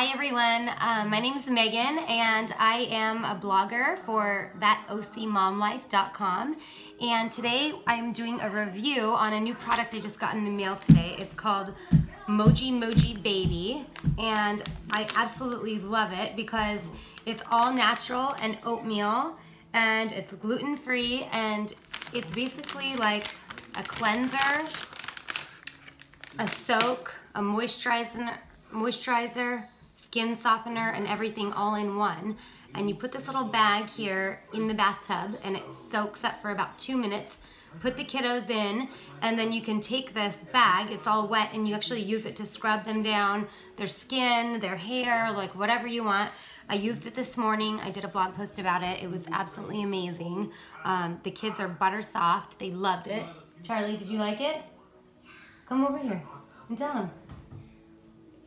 Hi everyone, um, my name is Megan and I am a blogger for thatocmomlife.com and today I'm doing a review on a new product I just got in the mail today. It's called MogiMogi Baby and I absolutely love it because it's all natural and oatmeal and it's gluten free and it's basically like a cleanser, a soak, a moisturizer, moisturizer skin softener, and everything all in one. And you put this little bag here in the bathtub and it soaks up for about two minutes. Put the kiddos in and then you can take this bag, it's all wet, and you actually use it to scrub them down, their skin, their hair, like whatever you want. I used it this morning. I did a blog post about it. It was absolutely amazing. Um, the kids are butter soft. They loved it. Charlie, did you like it? Come over here and tell them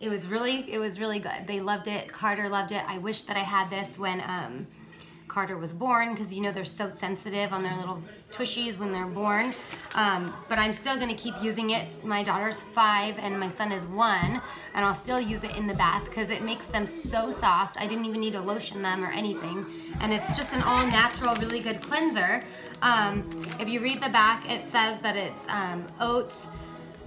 it was really, it was really good. They loved it. Carter loved it. I wish that I had this when um, Carter was born because you know they're so sensitive on their little tushies when they're born. Um, but I'm still gonna keep using it. My daughter's five and my son is one and I'll still use it in the bath because it makes them so soft. I didn't even need to lotion them or anything. And it's just an all natural, really good cleanser. Um, if you read the back, it says that it's um, oats,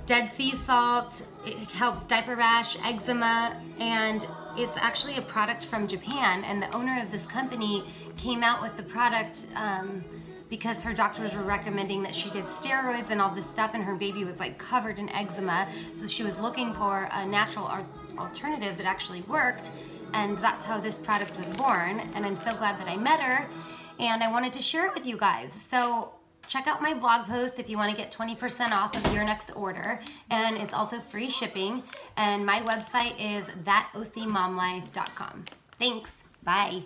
Dead sea salt, it helps diaper rash, eczema, and it's actually a product from Japan. And the owner of this company came out with the product um, because her doctors were recommending that she did steroids and all this stuff, and her baby was like covered in eczema. So she was looking for a natural alternative that actually worked, and that's how this product was born. And I'm so glad that I met her, and I wanted to share it with you guys. So check out my blog post if you want to get 20% off of your next order. And it's also free shipping. And my website is thatocmomlife.com. Thanks. Bye.